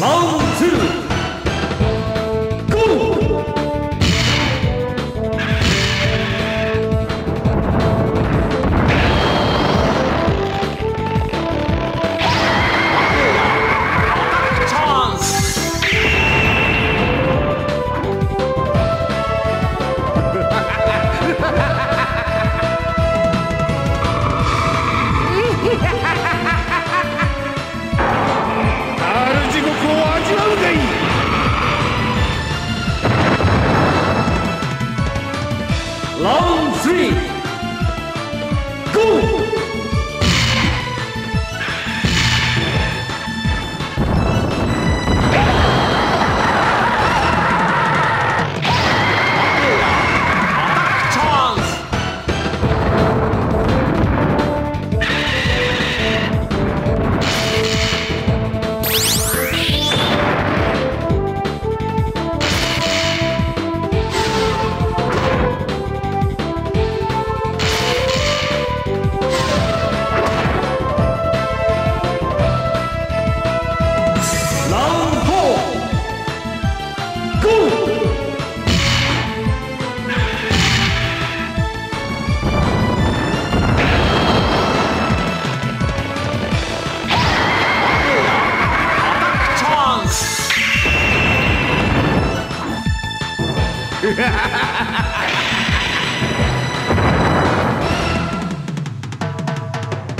Explode!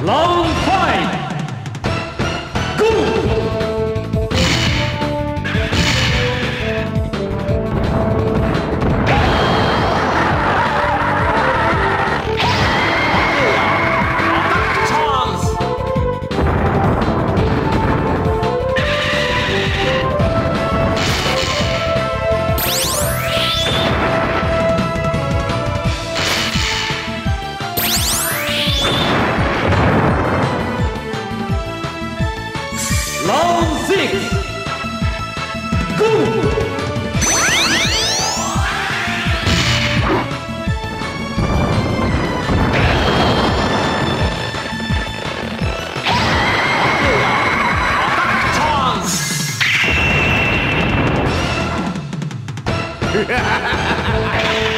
Long Yeah.